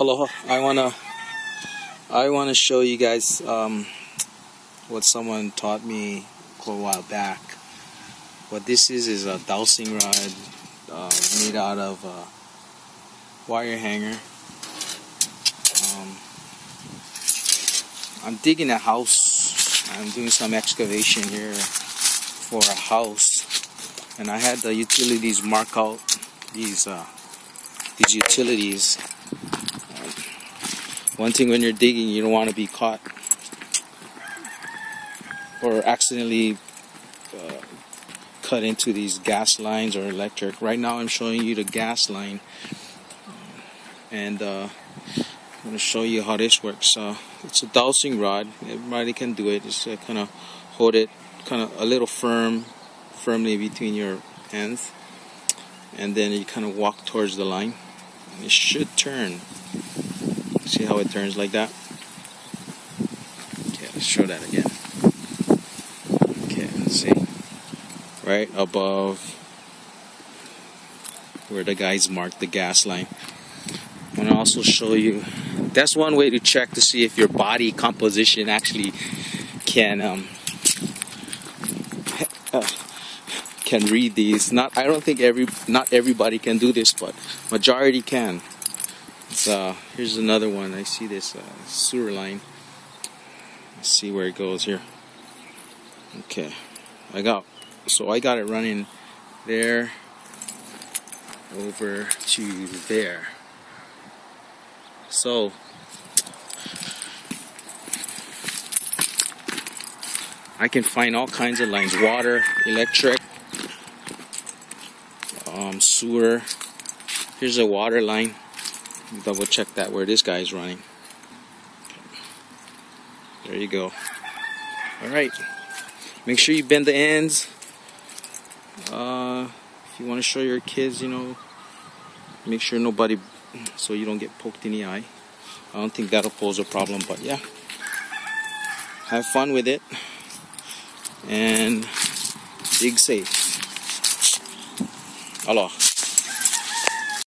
Aloha. I wanna I wanna show you guys um, what someone taught me a while back. What this is is a dowsing rod uh, made out of a wire hanger. Um, I'm digging a house. I'm doing some excavation here for a house, and I had the utilities mark out these uh, these utilities one thing when you're digging, you don't want to be caught or accidentally uh, cut into these gas lines or electric. Right now, I'm showing you the gas line, and uh, I'm going to show you how this works. Uh, it's a dowsing rod. Everybody can do it. Just uh, kind of hold it, kind of a little firm, firmly between your hands, and then you kind of walk towards the line. And it should turn. See how it turns like that? Okay, let's show that again. Okay, let's see. Right above where the guys marked the gas line. I'm gonna also show you. That's one way to check to see if your body composition actually can um, can read these. Not I don't think every not everybody can do this, but majority can. So here's another one. I see this uh, sewer line. Let's see where it goes here. Okay, I got so I got it running there over to there. So I can find all kinds of lines: water, electric, um, sewer. Here's a water line double check that where this guy is running. There you go. Alright. Make sure you bend the ends. Uh, if you want to show your kids, you know, make sure nobody, so you don't get poked in the eye. I don't think that'll pose a problem, but yeah. Have fun with it. And dig safe. Aloha.